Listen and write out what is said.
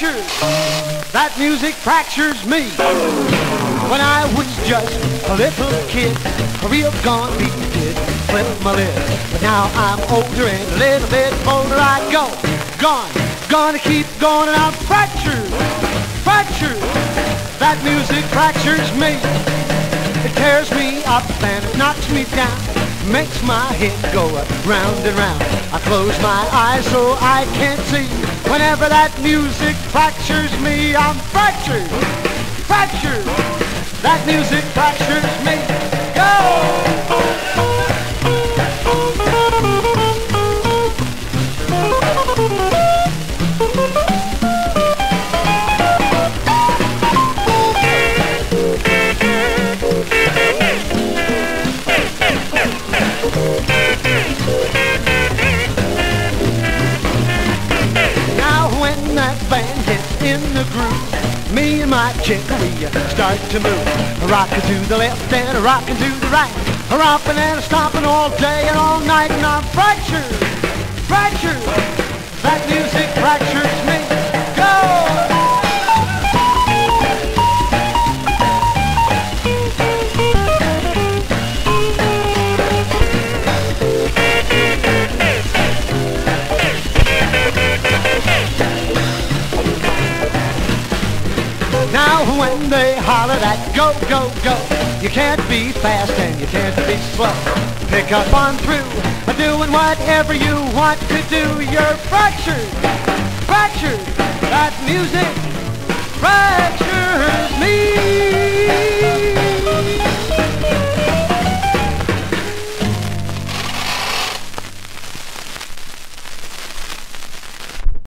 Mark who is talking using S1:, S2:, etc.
S1: fractured. That music fractures me. When I was just a little kid, a real gone beat did flip my lid. But now I'm older and a little bit older I go. Gone, gonna keep going and I'm fractured, fractured. That music fractures me. It tears me up and it knocks me down. Makes my head go round and round. I close my eyes so I can't see. Whenever that music fractures me, I'm fractured, fractured. That music fractures me. That band hits in the groove, me and my chick, we start to move. Rockin' to the left and rockin' to the right. A romping and a stomping all day and all night, and I'm fractured, fractured. When they holler that go, go, go, you can't be fast and you can't be slow. Pick up on through, doing whatever you want to do. You're fractured, fractured. That music, fractured.